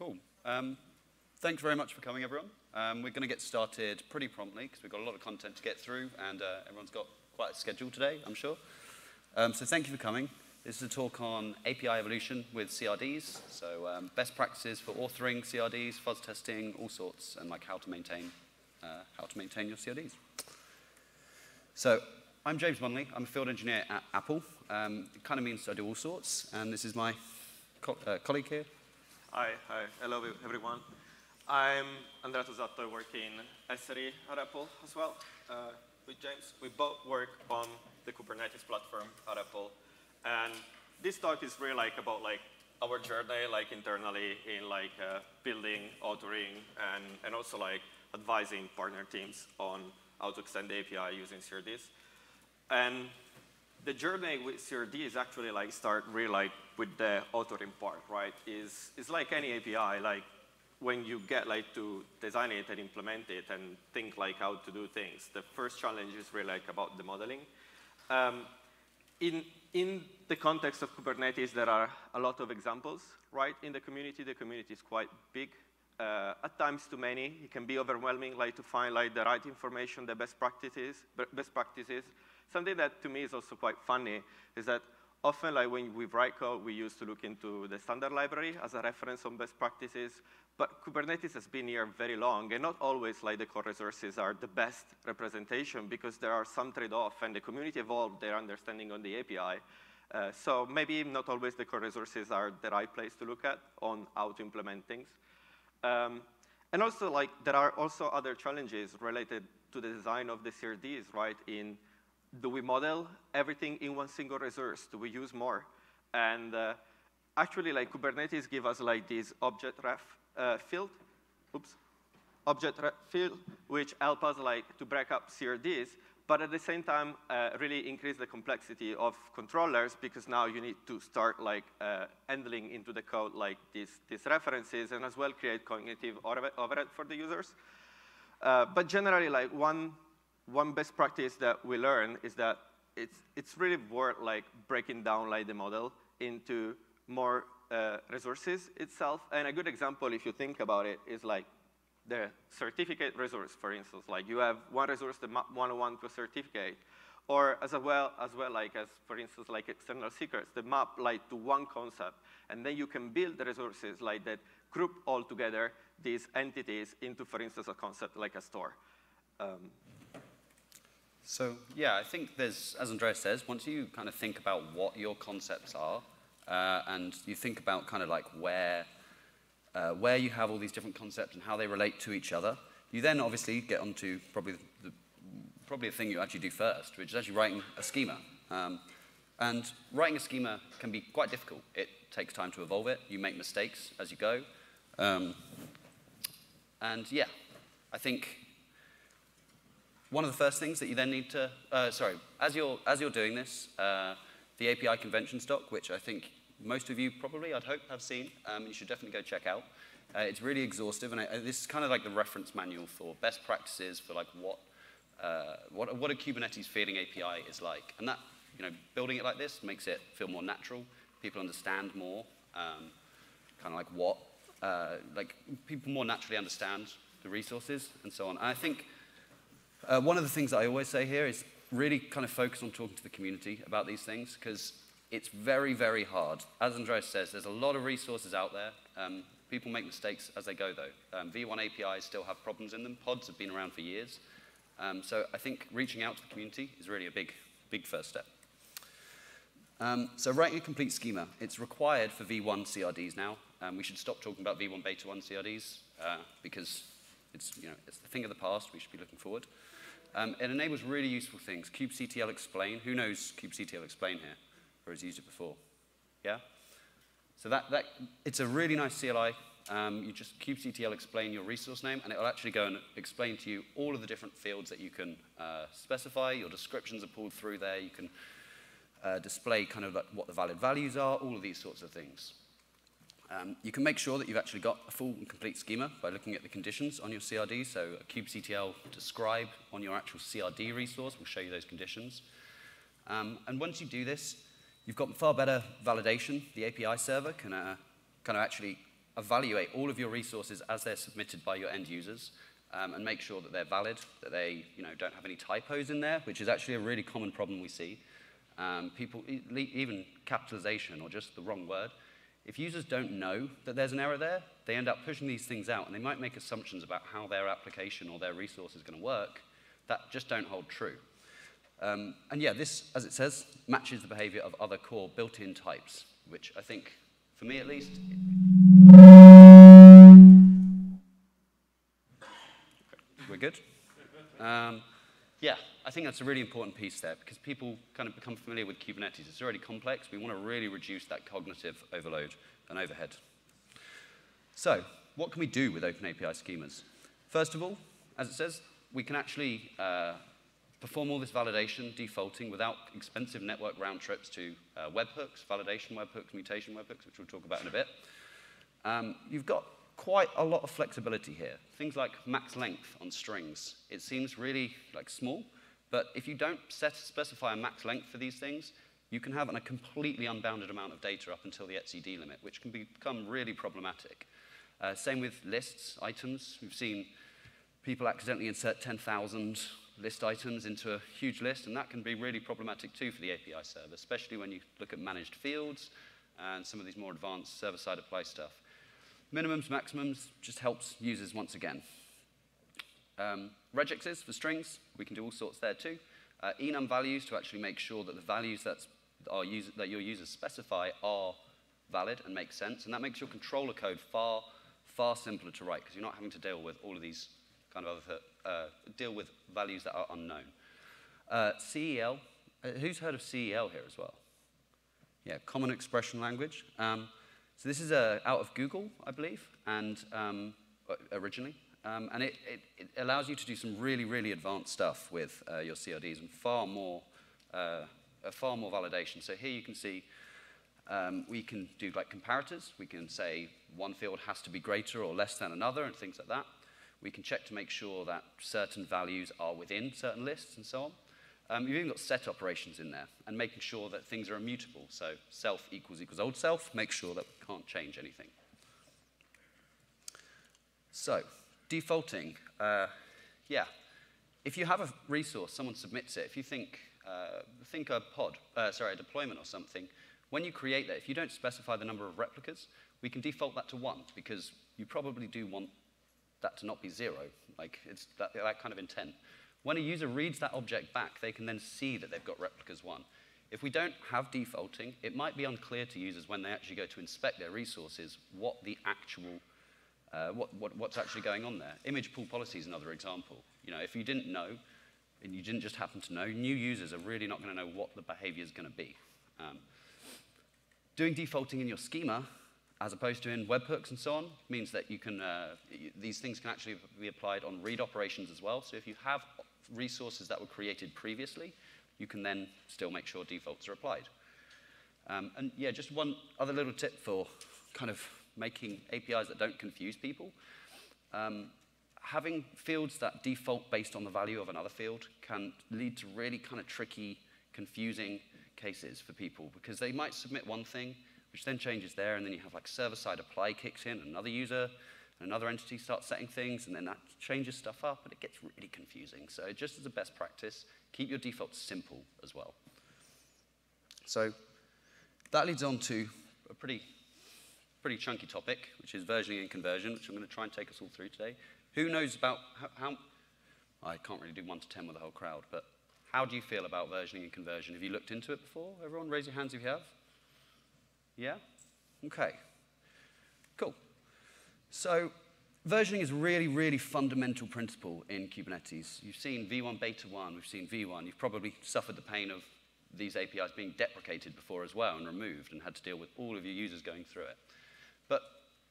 Cool. Um, thanks very much for coming, everyone. Um, we're going to get started pretty promptly because we've got a lot of content to get through and uh, everyone's got quite a schedule today, I'm sure. Um, so thank you for coming. This is a talk on API evolution with CRDs, so um, best practices for authoring CRDs, fuzz testing, all sorts, and like how to maintain, uh, how to maintain your CRDs. So I'm James Munnelly. I'm a field engineer at Apple. Um, it kind of means I do all sorts, and this is my co uh, colleague here, Hi, hi, hello everyone. I'm Andrea Tosatto working SRE at Apple as well uh, with James. We both work on the Kubernetes platform at Apple. And this talk is really like about like our journey like internally in like uh, building, authoring, and, and also like advising partner teams on how to extend the API using CRDs. And the journey with CRD is actually like start really like with the authoring part, right? Is is like any API, like when you get like to design it and implement it and think like how to do things, the first challenge is really like about the modeling. Um, in in the context of Kubernetes, there are a lot of examples, right? In the community, the community is quite big. Uh, at times too many. It can be overwhelming, like to find like the right information, the best practices, best practices. Something that to me is also quite funny is that often like when we write code, we used to look into the standard library as a reference on best practices, but Kubernetes has been here very long, and not always like the core resources are the best representation because there are some trade-off, and the community evolved their understanding on the API. Uh, so maybe not always the core resources are the right place to look at on how to implement things. Um, and also, like, there are also other challenges related to the design of the CRDs, right, in do we model everything in one single resource? Do we use more? And uh, actually, like Kubernetes give us like this object ref uh, field, oops, object ref field, which help us like to break up CRDs, but at the same time, uh, really increase the complexity of controllers because now you need to start like uh, handling into the code like these, these references and as well create cognitive overhead for the users. Uh, but generally, like one one best practice that we learn is that it's, it's really worth like breaking down like the model into more uh, resources itself. And a good example, if you think about it, is like the certificate resource, for instance. Like you have one resource, the map 101 to a certificate, or as well as well like as for instance like external secrets, the map like to one concept, and then you can build the resources like that group all together these entities into, for instance, a concept like a store. Um, so yeah, I think there's, as Andreas says, once you kind of think about what your concepts are, uh, and you think about kind of like where, uh, where you have all these different concepts and how they relate to each other, you then obviously get onto probably the, probably a thing you actually do first, which is actually writing a schema. Um, and writing a schema can be quite difficult. It takes time to evolve it. You make mistakes as you go. Um, and yeah, I think one of the first things that you then need to, uh, sorry, as you're, as you're doing this, uh, the API conventions doc, which I think most of you probably, I'd hope, have seen, um, you should definitely go check out. Uh, it's really exhaustive, and I, this is kind of like the reference manual for best practices for like what, uh, what, what a Kubernetes feeling API is like. And that, you know, building it like this makes it feel more natural. People understand more, um, kind of like what, uh, like people more naturally understand the resources and so on. And I think uh, one of the things that I always say here is really kind of focus on talking to the community about these things because it's very, very hard. As Andreas says, there's a lot of resources out there. Um, people make mistakes as they go, though. Um, V1 APIs still have problems in them. Pods have been around for years. Um, so I think reaching out to the community is really a big, big first step. Um, so writing a complete schema, it's required for V1 CRDs now. Um, we should stop talking about V1 Beta 1 CRDs uh, because it's, you know, it's the thing of the past. We should be looking forward. Um, it enables really useful things. kubectl explain. Who knows kubectl explain here or has used it before? Yeah? So that, that, it's a really nice CLI. Um, you just kubectl explain your resource name, and it will actually go and explain to you all of the different fields that you can uh, specify. Your descriptions are pulled through there. You can uh, display kind of like what the valid values are, all of these sorts of things. Um, you can make sure that you've actually got a full and complete schema by looking at the conditions on your CRD. So a kubectl describe on your actual CRD resource will show you those conditions. Um, and once you do this, you've got far better validation. The API server can uh, kind of actually evaluate all of your resources as they're submitted by your end users um, and make sure that they're valid, that they you know, don't have any typos in there, which is actually a really common problem we see. Um, people, even capitalization or just the wrong word. If users don't know that there's an error there, they end up pushing these things out and they might make assumptions about how their application or their resource is going to work that just don't hold true. Um, and yeah, this, as it says, matches the behavior of other core built-in types, which I think, for me at least, we're good. Um, I think that's a really important piece there because people kind of become familiar with Kubernetes. It's already complex. We want to really reduce that cognitive overload and overhead. So, what can we do with OpenAPI schemas? First of all, as it says, we can actually uh, perform all this validation, defaulting, without expensive network round trips to uh, webhooks, validation webhooks, mutation webhooks, which we'll talk about in a bit. Um, you've got quite a lot of flexibility here. Things like max length on strings. It seems really like small, but if you don't set, specify a max length for these things, you can have a completely unbounded amount of data up until the etcd limit, which can become really problematic. Uh, same with lists, items. We've seen people accidentally insert 10,000 list items into a huge list, and that can be really problematic too for the API server, especially when you look at managed fields and some of these more advanced server-side apply stuff. Minimums, maximums just helps users once again. Um, regexes for strings, we can do all sorts there too. Uh, enum values to actually make sure that the values that's, user, that your users specify are valid and make sense, and that makes your controller code far, far simpler to write because you're not having to deal with all of these kind of other, uh, deal with values that are unknown. Uh, CEL, uh, who's heard of CEL here as well? Yeah, Common Expression Language. Um, so this is uh, out of Google, I believe, and um, originally. Um, and it, it, it, allows you to do some really, really advanced stuff with uh, your CRDs and far more, uh, far more validation. So here you can see um, we can do like comparators. We can say one field has to be greater or less than another and things like that. We can check to make sure that certain values are within certain lists and so on. Um, you've even got set operations in there and making sure that things are immutable. So self equals equals old self, make sure that we can't change anything. So defaulting, uh, yeah. If you have a resource, someone submits it, if you think, uh, think a pod, uh, sorry, a deployment or something, when you create that, if you don't specify the number of replicas, we can default that to one because you probably do want that to not be zero. Like it's that, that kind of intent. When a user reads that object back, they can then see that they've got replicas one. If we don't have defaulting, it might be unclear to users when they actually go to inspect their resources what the actual, uh, what, what, what's actually going on there. Image pull policy is another example. You know, if you didn't know, and you didn't just happen to know, new users are really not going to know what the behavior is going to be. Um, doing defaulting in your schema, as opposed to in webhooks and so on, means that you can, uh, these things can actually be applied on read operations as well. So if you have resources that were created previously, you can then still make sure defaults are applied. Um, and yeah, just one other little tip for kind of making APIs that don't confuse people. Um, having fields that default based on the value of another field can lead to really kind of tricky, confusing cases for people because they might submit one thing, which then changes there, and then you have like server-side apply kicks in, another user another entity starts setting things, and then that changes stuff up, and it gets really confusing. So just as a best practice, keep your defaults simple as well. So that leads on to a pretty, pretty chunky topic, which is versioning and conversion, which I'm going to try and take us all through today. Who knows about how, how I can't really do 1 to 10 with the whole crowd, but how do you feel about versioning and conversion? Have you looked into it before? Everyone raise your hands if you have. Yeah? Okay. Cool. So versioning is a really, really fundamental principle in Kubernetes. You've seen V1 Beta 1, we've seen V1. You've probably suffered the pain of these APIs being deprecated before as well and removed and had to deal with all of your users going through it. But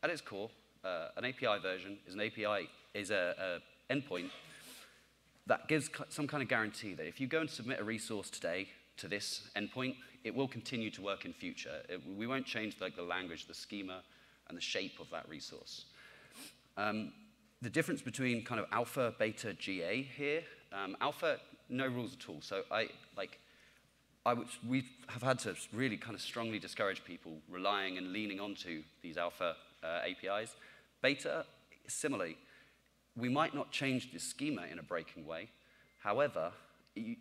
at its core, uh, an API version is an API is a, a endpoint that gives some kind of guarantee that if you go and submit a resource today to this endpoint, it will continue to work in future. It, we won't change like the language, the schema, and the shape of that resource. Um, the difference between kind of alpha, beta, GA here, um, alpha, no rules at all. So I, like, would, we have had to really kind of strongly discourage people relying and leaning onto these alpha uh, APIs. Beta, similarly, we might not change the schema in a breaking way. However, you,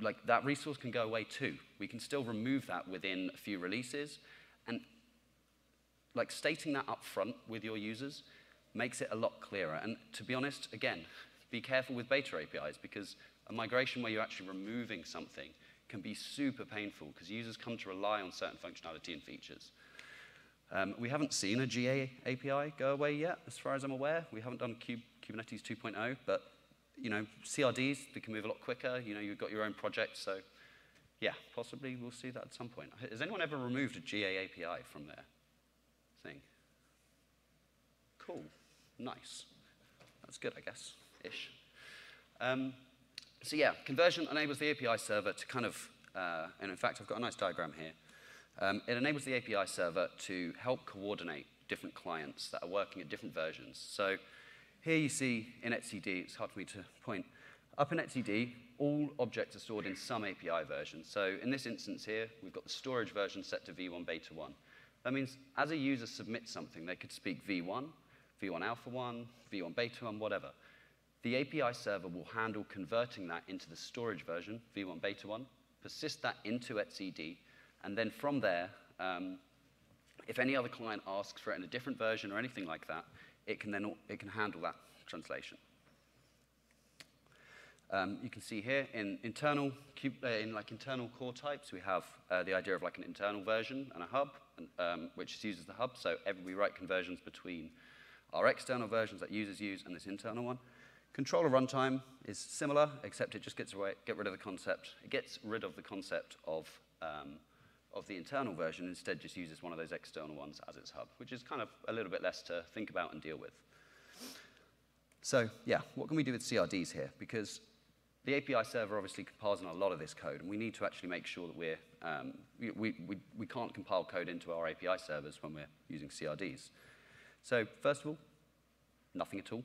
like that resource can go away too. We can still remove that within a few releases. And like stating that up front with your users makes it a lot clearer. And to be honest, again, be careful with beta APIs because a migration where you're actually removing something can be super painful because users come to rely on certain functionality and features. Um, we haven't seen a GA API go away yet, as far as I'm aware. We haven't done Kubernetes 2.0, but you know, CRDs, they can move a lot quicker. You know, you've got your own project, so yeah, possibly we'll see that at some point. Has anyone ever removed a GA API from their thing? Cool, nice. That's good, I guess, ish. Um, so yeah, conversion enables the API server to kind of, uh, and in fact, I've got a nice diagram here. Um, it enables the API server to help coordinate different clients that are working at different versions. So here you see in etcd, it's hard for me to point, up in etcd, all objects are stored in some API version. So in this instance here, we've got the storage version set to v1 beta 1. That means as a user submits something, they could speak v1, v1 alpha 1, v1 beta 1, whatever. The API server will handle converting that into the storage version, v1 beta 1, persist that into etcd, and then from there, um, if any other client asks for it in a different version or anything like that, it can then it can handle that translation. Um, you can see here in internal uh, in like internal core types, we have uh, the idea of like an internal version and a hub, and, um, which uses the hub. So every, we write conversions between our external versions that users use and this internal one. Controller runtime is similar, except it just gets away, get rid of the concept. It gets rid of the concept of um, of the internal version, instead just uses one of those external ones as its hub, which is kind of a little bit less to think about and deal with. So yeah, what can we do with CRDs here? Because the API server obviously compiles in a lot of this code, and we need to actually make sure that we're, um, we, we, we can't compile code into our API servers when we're using CRDs. So first of all, nothing at all.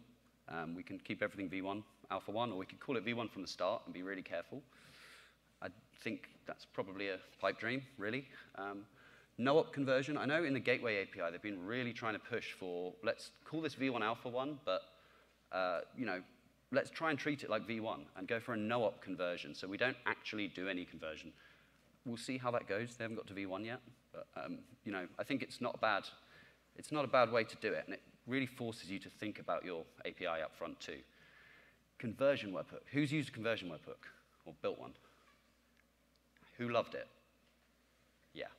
Um, we can keep everything v1, alpha 1, or we could call it v1 from the start and be really careful. I think that's probably a pipe dream, really. Um, no-op conversion, I know in the Gateway API they've been really trying to push for, let's call this V1 Alpha 1, but uh, you know, let's try and treat it like V1 and go for a no-op conversion so we don't actually do any conversion. We'll see how that goes. They haven't got to V1 yet, but um, you know, I think it's not bad. It's not a bad way to do it, and it really forces you to think about your API up front too. Conversion webhook. Who's used a conversion webhook or built one? Who loved it? Yeah.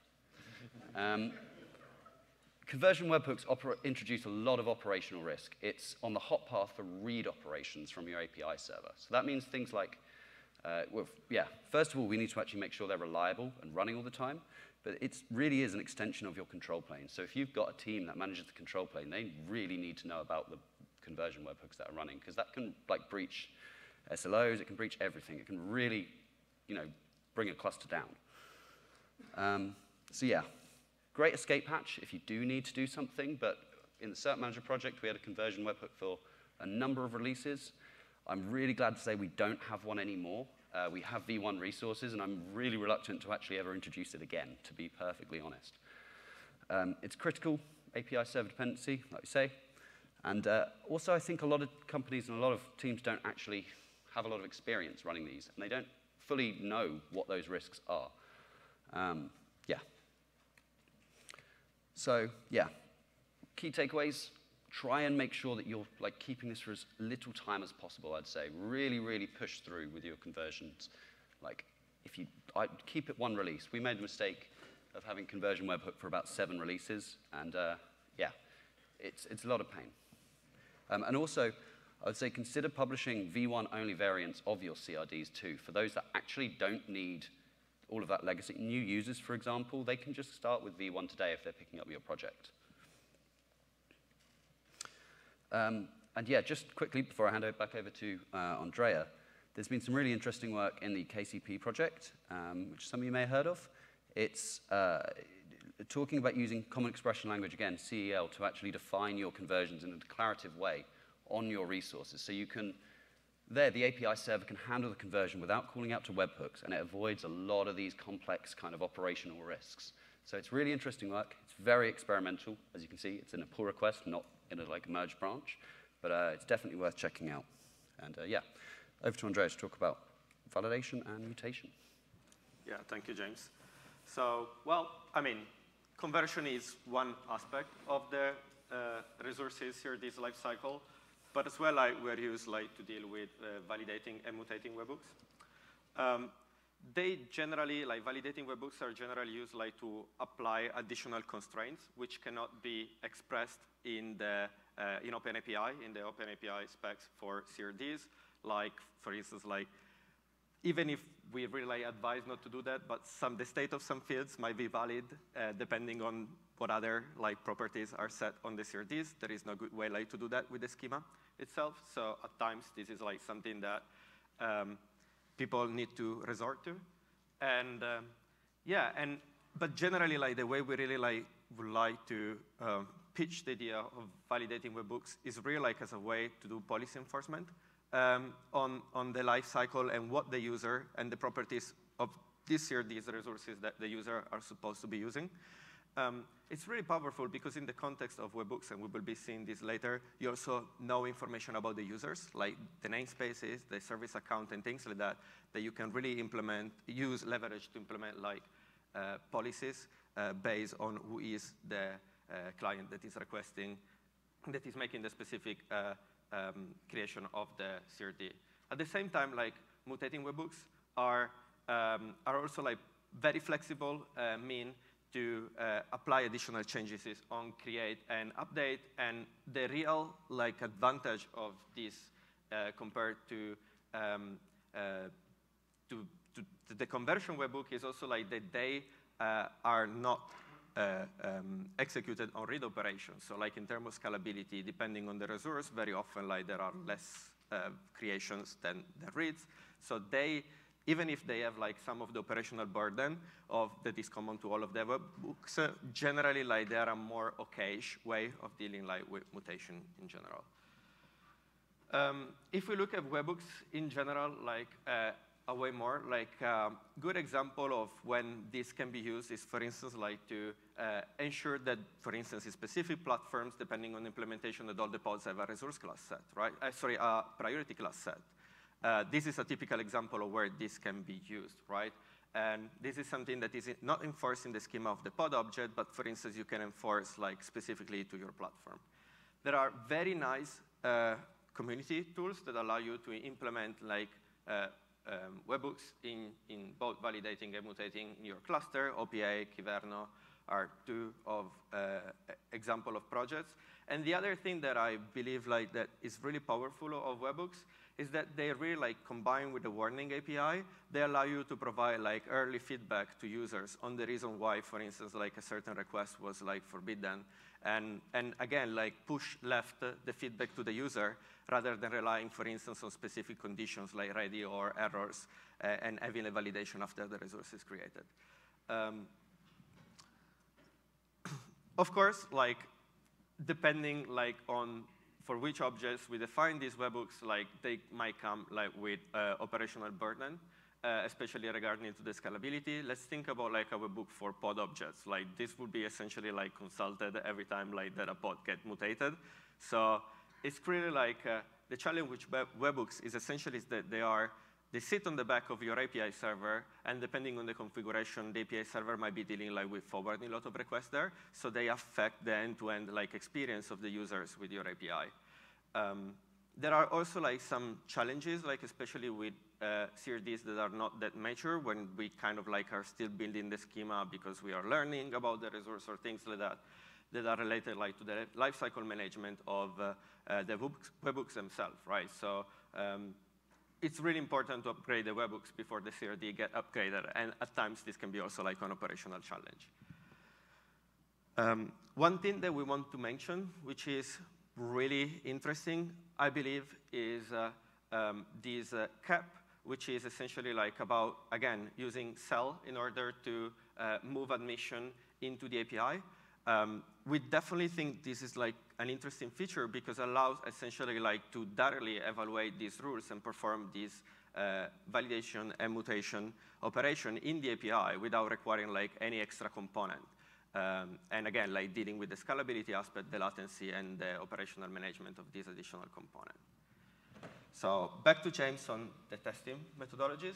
Um, conversion webhooks introduce a lot of operational risk. It's on the hot path for read operations from your API server. So that means things like, uh, well, yeah, first of all, we need to actually make sure they're reliable and running all the time. But it really is an extension of your control plane. So if you've got a team that manages the control plane, they really need to know about the conversion webhooks that are running because that can like breach SLOs, it can breach everything. It can really, you know, bring a cluster down. Um, so yeah, great escape hatch if you do need to do something, but in the Cert Manager project, we had a conversion webhook for a number of releases. I'm really glad to say we don't have one anymore. Uh, we have V1 resources, and I'm really reluctant to actually ever introduce it again, to be perfectly honest. Um, it's critical API server dependency, like we say. And uh, also, I think a lot of companies and a lot of teams don't actually have a lot of experience running these, and they don't fully know what those risks are. Um, yeah. So, yeah. Key takeaways, try and make sure that you're like keeping this for as little time as possible, I'd say. Really, really push through with your conversions. Like, if you I, keep it one release. We made the mistake of having conversion webhook for about seven releases, and uh, yeah, it's, it's a lot of pain. Um, and also, I would say consider publishing V1 only variants of your CRDs too. For those that actually don't need all of that legacy, new users, for example, they can just start with V1 today if they're picking up your project. Um, and yeah, just quickly before I hand it back over to uh, Andrea, there's been some really interesting work in the KCP project, um, which some of you may have heard of. It's uh, talking about using Common Expression Language, again, CEL, to actually define your conversions in a declarative way on your resources. So you can, there, the API server can handle the conversion without calling out to webhooks, and it avoids a lot of these complex kind of operational risks. So it's really interesting work. It's very experimental, as you can see. It's in a pull request, not in a like merge branch, but uh, it's definitely worth checking out. And uh, yeah, over to Andreas to talk about validation and mutation. Yeah, thank you, James. So, well, I mean, conversion is one aspect of the uh, resources here, this life cycle, but as well, like, we're used like to deal with uh, validating and mutating webhooks. Um, they generally, like validating webhooks are generally used like to apply additional constraints which cannot be expressed in the uh, in OpenAPI, in the OpenAPI specs for CRDs, like for instance, like even if we really advise not to do that, but some, the state of some fields might be valid uh, depending on what other like properties are set on the CRDs. There is no good way like to do that with the schema itself. So at times this is like something that um, people need to resort to. And um, yeah, and but generally like the way we really like would like to um, pitch the idea of validating webhooks is really like as a way to do policy enforcement um, on, on the life cycle and what the user and the properties of this year these resources that the user are supposed to be using. Um, it's really powerful because in the context of webhooks, and we will be seeing this later, you also know information about the users, like the namespaces, the service account, and things like that, that you can really implement, use, leverage to implement like uh, policies uh, based on who is the uh, client that is requesting, that is making the specific uh, um, creation of the CRD. At the same time, like mutating webhooks are, um, are also like very flexible uh, mean to uh, apply additional changes on create and update. And the real like advantage of this uh, compared to, um, uh, to, to, the conversion webhook is also like that they uh, are not uh, um, executed on read operations. So like in terms of scalability, depending on the resource, very often like there are less uh, creations than the reads. So they, even if they have like some of the operational burden of that is common to all of webhooks, uh, generally like they are a more okayish way of dealing like with mutation in general. Um, if we look at webhooks in general, like uh, a way more. Like a um, good example of when this can be used is, for instance, like to uh, ensure that, for instance, in specific platforms, depending on implementation, that all the pods have a resource class set, right? Uh, sorry, a priority class set. Uh, this is a typical example of where this can be used, right? And this is something that is not enforced in the schema of the pod object, but for instance, you can enforce like specifically to your platform. There are very nice uh, community tools that allow you to implement like uh, um, webhooks in, in both validating and mutating in your cluster. OPA, Kyverno are two of uh, example of projects. And the other thing that I believe like that is really powerful of webhooks is that they really like combine with the warning API, they allow you to provide like early feedback to users on the reason why, for instance, like a certain request was like forbidden. And, and again, like push left the feedback to the user rather than relying, for instance, on specific conditions like ready or errors uh, and having a validation after the resource is created. Um, of course, like depending like on for which objects we define these webhooks, like they might come like with uh, operational burden, uh, especially regarding to the scalability. Let's think about like a webhook for pod objects. Like this would be essentially like consulted every time like that a pod get mutated. So it's really like uh, the challenge with web webhooks is essentially is that they are they sit on the back of your API server, and depending on the configuration, the API server might be dealing like with forwarding a lot of requests there, so they affect the end-to-end -end, like experience of the users with your API. Um, there are also like some challenges, like especially with uh, CRDs that are not that mature when we kind of like are still building the schema because we are learning about the resource or things like that that are related like to the lifecycle management of uh, uh, the webhooks themselves, right? So um, it's really important to upgrade the webhooks before the CRD get upgraded, and at times this can be also like an operational challenge. Um, one thing that we want to mention, which is really interesting, I believe, is uh, um, this uh, KEP, which is essentially like about, again, using CEL in order to uh, move admission into the API. Um, we definitely think this is like an interesting feature because it allows essentially like to directly evaluate these rules and perform this uh, validation and mutation operation in the API without requiring like any extra component. Um, and again, like dealing with the scalability aspect, the latency, and the operational management of these additional component. So back to James on the testing methodologies.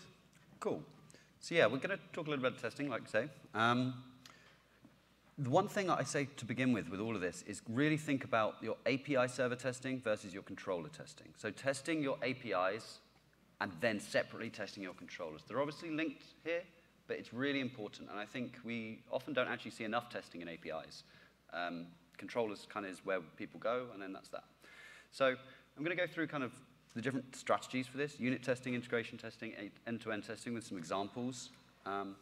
Cool. So yeah, we're going to talk a little bit about testing, like I say. Um, one thing I say to begin with with all of this is really think about your API server testing versus your controller testing. So testing your APIs and then separately testing your controllers. They're obviously linked here, but it's really important. And I think we often don't actually see enough testing in APIs. Um, controllers kind of is where people go, and then that's that. So I'm going to go through kind of the different strategies for this, unit testing, integration testing, end-to-end -end testing with some examples. Um,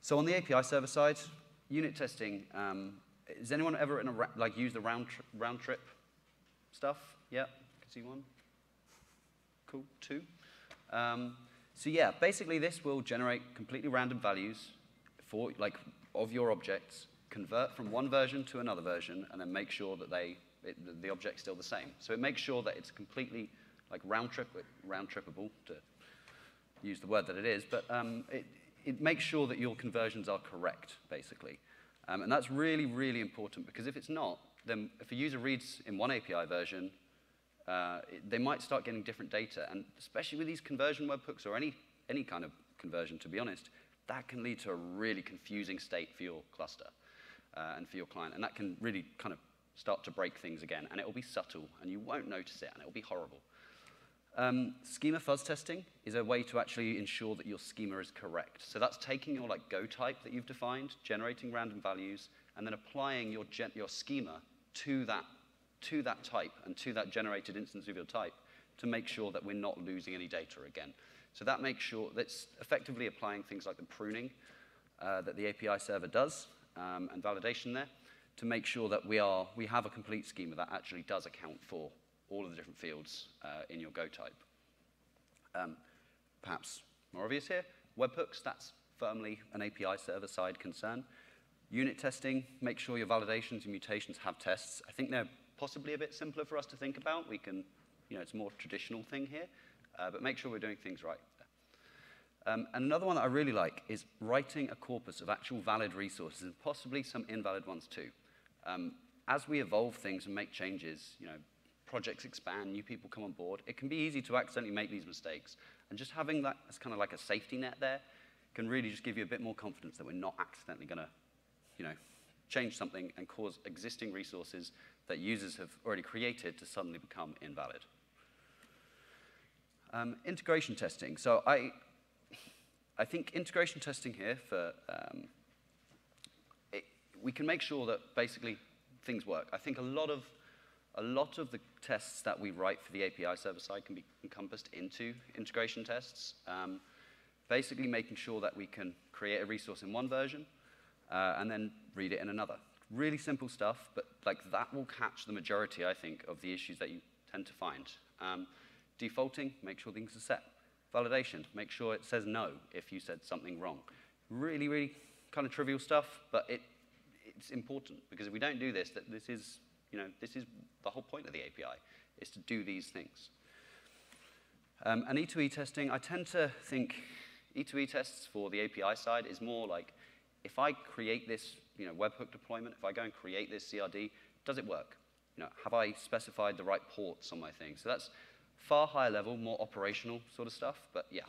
so on the API server side, unit testing, um, has anyone ever a, like used the round, tri round trip stuff? Yeah, can see one. Cool, two. Um, so yeah, basically this will generate completely random values for like of your objects, convert from one version to another version, and then make sure that they it, the object's still the same. So it makes sure that it's completely like round trip round tripable to use the word that it is, but um, it, it makes sure that your conversions are correct, basically. Um, and that's really, really important because if it's not, then if a user reads in one API version, uh, it, they might start getting different data. And especially with these conversion webhooks or any, any kind of conversion, to be honest, that can lead to a really confusing state for your cluster uh, and for your client. And that can really kind of start to break things again. And it will be subtle, and you won't notice it, and it will be horrible. Um, schema fuzz testing is a way to actually ensure that your schema is correct. So that's taking your like Go type that you've defined, generating random values, and then applying your, your schema to that, to that type and to that generated instance of your type to make sure that we're not losing any data again. So that makes sure that's effectively applying things like the pruning uh, that the API server does um, and validation there to make sure that we, are, we have a complete schema that actually does account for all of the different fields uh, in your Go type. Um, perhaps more obvious here, webhooks, that's firmly an API server-side concern. Unit testing, make sure your validations and mutations have tests. I think they're possibly a bit simpler for us to think about. We can, you know, it's a more traditional thing here, uh, but make sure we're doing things right. Um, and another one that I really like is writing a corpus of actual valid resources and possibly some invalid ones too. Um, as we evolve things and make changes, you know, projects expand, new people come on board, it can be easy to accidentally make these mistakes. And just having that as kind of like a safety net there can really just give you a bit more confidence that we're not accidentally going to, you know, change something and cause existing resources that users have already created to suddenly become invalid. Um, integration testing. So I, I think integration testing here for, um, it, we can make sure that basically things work. I think a lot of a lot of the tests that we write for the API server side can be encompassed into integration tests. Um, basically making sure that we can create a resource in one version uh, and then read it in another. Really simple stuff, but like that will catch the majority, I think, of the issues that you tend to find. Um, defaulting, make sure things are set. Validation, make sure it says no if you said something wrong. Really, really kind of trivial stuff, but it, it's important because if we don't do this, that this is you know, this is the whole point of the API, is to do these things. Um, and E2E testing, I tend to think E2E tests for the API side is more like, if I create this you know, webhook deployment, if I go and create this CRD, does it work? You know, have I specified the right ports on my thing? So that's far higher level, more operational sort of stuff, but yeah.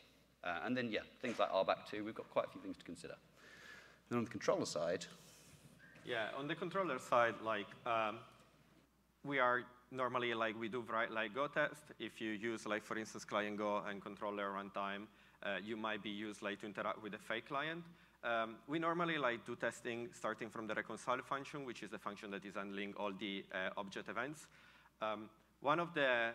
Uh, and then, yeah, things like RBAC too, we've got quite a few things to consider. And on the controller side, yeah, on the controller side, like um, we are normally like we do like Go test. If you use like for instance client Go and controller runtime, uh, you might be used like to interact with a fake client. Um, we normally like do testing starting from the reconcile function, which is the function that is handling all the uh, object events. Um, one of the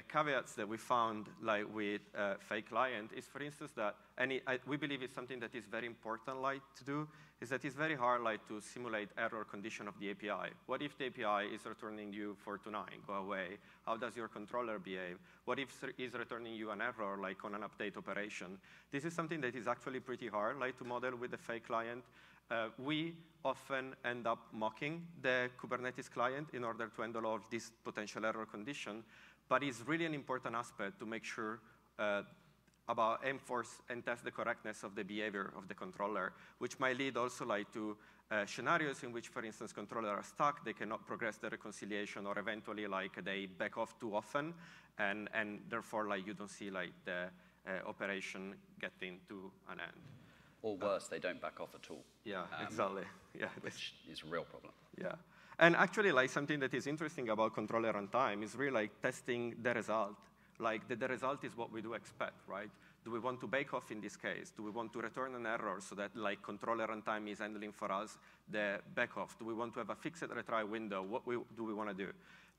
caveats that we found like with uh, fake client is, for instance, that any, we believe it's something that is very important like to do, is that it's very hard like to simulate error condition of the API. What if the API is returning you 429, go away? How does your controller behave? What if is returning you an error like on an update operation? This is something that is actually pretty hard like to model with the fake client. Uh, we often end up mocking the Kubernetes client in order to handle all this potential error condition. But it's really an important aspect to make sure uh, about enforce and test the correctness of the behavior of the controller, which might lead also like to uh, scenarios in which, for instance, controllers are stuck, they cannot progress the reconciliation, or eventually like they back off too often, and, and therefore like you don't see like the uh, operation getting to an end. Or worse, they don't back off at all. Yeah, um, exactly. Yeah, which is a real problem. Yeah. And actually, like something that is interesting about controller runtime is really like testing the result. Like the, the result is what we do expect, right? Do we want to bake off in this case? Do we want to return an error so that like controller runtime is handling for us the back off? Do we want to have a fixed retry window? What we, do we want to do?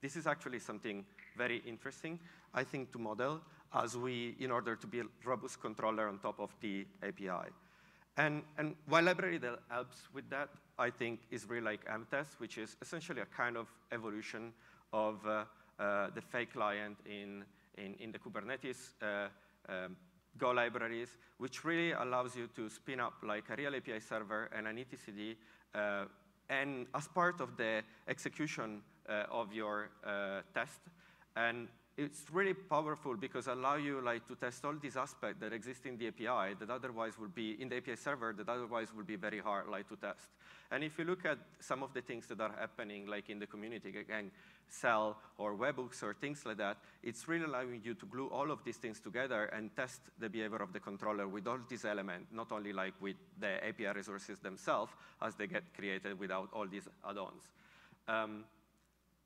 This is actually something very interesting, I think, to model as we, in order to build robust controller on top of the API. And, and one library that helps with that, I think, is really like envtest, which is essentially a kind of evolution of uh, uh, the fake client in, in, in the Kubernetes uh, um, Go libraries, which really allows you to spin up like a real API server and an etcd, uh, and as part of the execution uh, of your uh, test. And it's really powerful because allow you like to test all these aspects that exist in the API that otherwise would be in the API server that otherwise would be very hard like to test. And if you look at some of the things that are happening like in the community, again, CEL or webhooks or things like that, it's really allowing you to glue all of these things together and test the behavior of the controller with all these elements, not only like with the API resources themselves as they get created without all these add-ons. Um,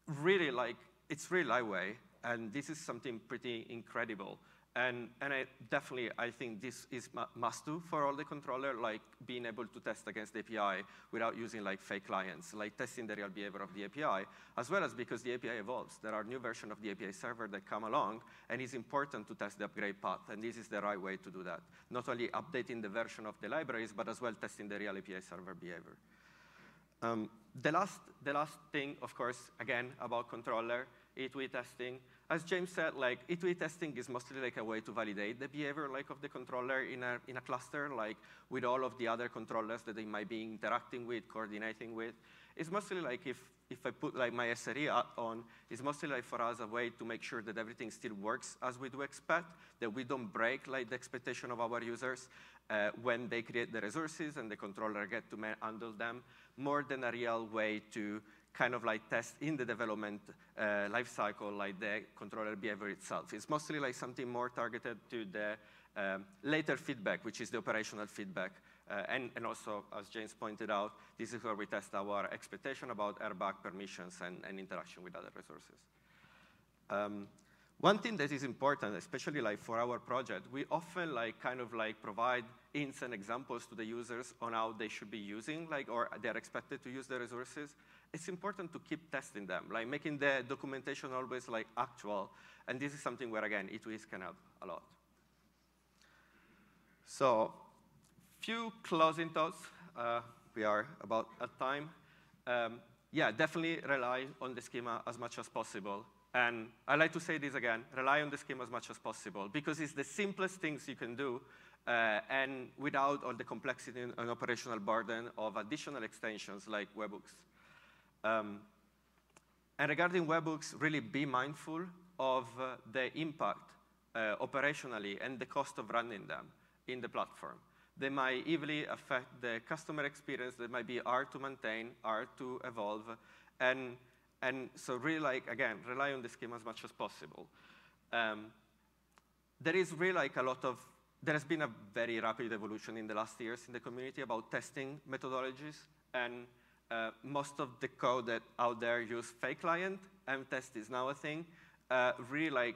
really like, it's really lightweight and this is something pretty incredible. And, and I definitely, I think this is must do for all the controller, like being able to test against the API without using like fake clients, like testing the real behavior of the API, as well as because the API evolves. There are new versions of the API server that come along, and it's important to test the upgrade path, and this is the right way to do that. Not only updating the version of the libraries, but as well testing the real API server behavior. Um, the, last, the last thing, of course, again, about controller, E2E testing. As James said, like E2E testing is mostly like a way to validate the behavior like of the controller in a, in a cluster, like with all of the other controllers that they might be interacting with, coordinating with. It's mostly like if, if I put like my SRE on, it's mostly like for us a way to make sure that everything still works as we do expect, that we don't break like the expectation of our users uh, when they create the resources and the controller get to handle them, more than a real way to kind of like test in the development uh, lifecycle, like the controller behavior itself. It's mostly like something more targeted to the um, later feedback, which is the operational feedback. Uh, and, and, also, as James pointed out, this is where we test our expectation about RBAC permissions and, and interaction with other resources. Um, one thing that is important, especially like for our project, we often like kind of like provide hints and examples to the users on how they should be using, like, or they're expected to use the resources it's important to keep testing them, like making the documentation always like actual. And this is something where, again, E2Es can help a lot. So few closing thoughts. Uh, we are about at time. Um, yeah, definitely rely on the schema as much as possible. And I like to say this again, rely on the schema as much as possible, because it's the simplest things you can do, uh, and without all the complexity and operational burden of additional extensions like webhooks. Um, and regarding webhooks, really be mindful of uh, the impact uh, operationally and the cost of running them in the platform. They might easily affect the customer experience. They might be hard to maintain, hard to evolve. And, and so really, like, again, rely on the schema as much as possible. Um, there is really like a lot of, there has been a very rapid evolution in the last years in the community about testing methodologies. And uh, most of the code that out there use fake client. envtest is now a thing. Uh, really like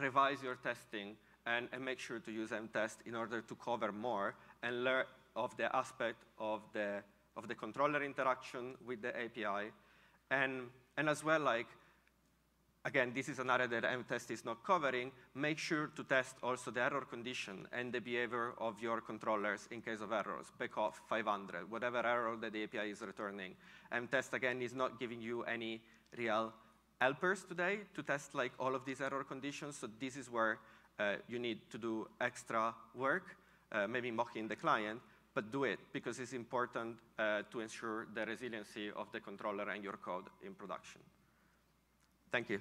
revise your testing and, and, make sure to use envtest in order to cover more and learn of the aspect of the, of the controller interaction with the API. And, and as well, like again, this is an area that envtest is not covering, make sure to test also the error condition and the behavior of your controllers in case of errors. Back off 500, whatever error that the API is returning. envtest, again, is not giving you any real helpers today to test like all of these error conditions. So this is where uh, you need to do extra work, uh, maybe mocking the client, but do it because it's important uh, to ensure the resiliency of the controller and your code in production. Thank you.